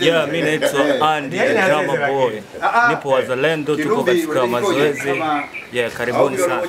Yeah, mi naitwa Andy the Drama Boy. Nipo Wazalendo, tuko katika mazoezi. Yeah, karibuni sana.